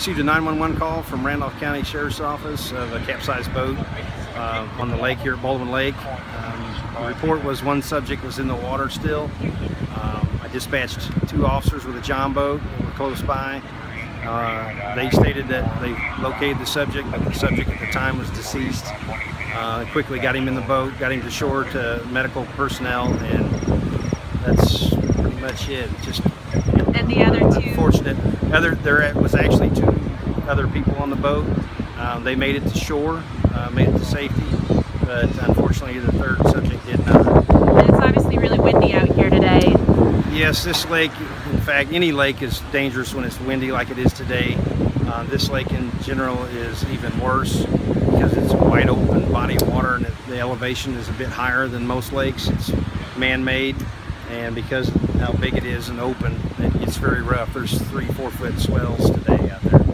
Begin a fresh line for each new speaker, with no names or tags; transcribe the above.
received a 911 call from Randolph County Sheriff's Office of a capsized boat uh, on the lake here at Baldwin Lake. Um, the report was one subject was in the water still. Um, I dispatched two officers with a john boat that were close by. Uh, they stated that they located the subject, but the subject at the time was deceased. Uh, quickly got him in the boat, got him to shore to medical personnel, and that's pretty much it. Just
And the other two,
unfortunate. Other there was actually two other people on the boat. Um, they made it to shore, uh, made it to safety, but unfortunately the third subject did not.
and it's obviously really windy out here today.
Yes, this lake, in fact, any lake is dangerous when it's windy like it is today. Uh, this lake in general is even worse because it's a wide open body of water and it, the elevation is a bit higher than most lakes. It's man-made and because how big it is and open, it's very rough. There's three, four foot swells today out there.